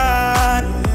up